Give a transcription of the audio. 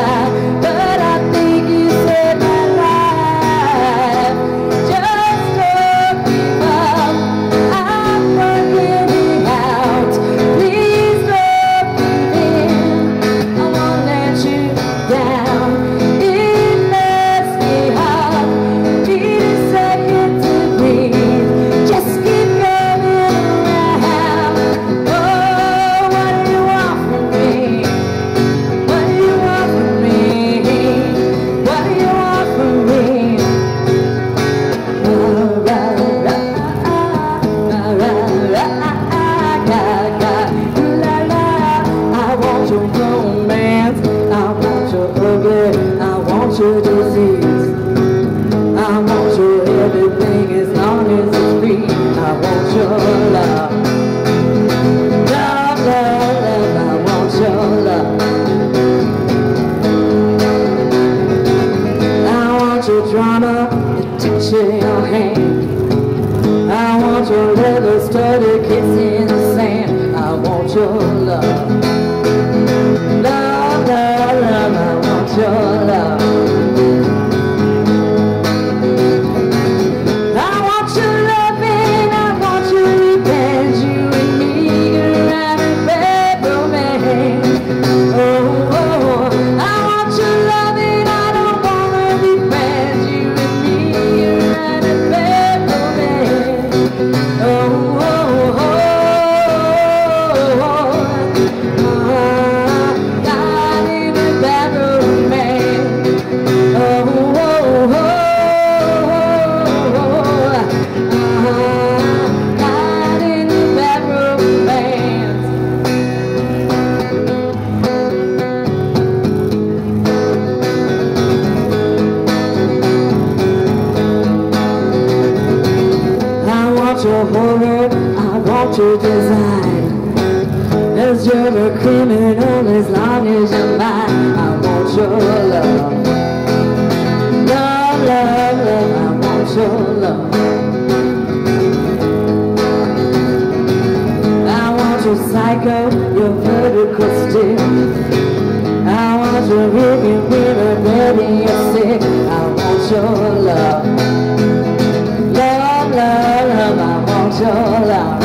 around. Your leather studded kiss in the sand. I want your. Love, I want your design. As you're a criminal as long as you're mine. I want your love. Love, love, love, I want your love. I want your psycho, your vertical stick. I want your hippie with a baby, you're sick. I want your love. Love, love, love, I want your love.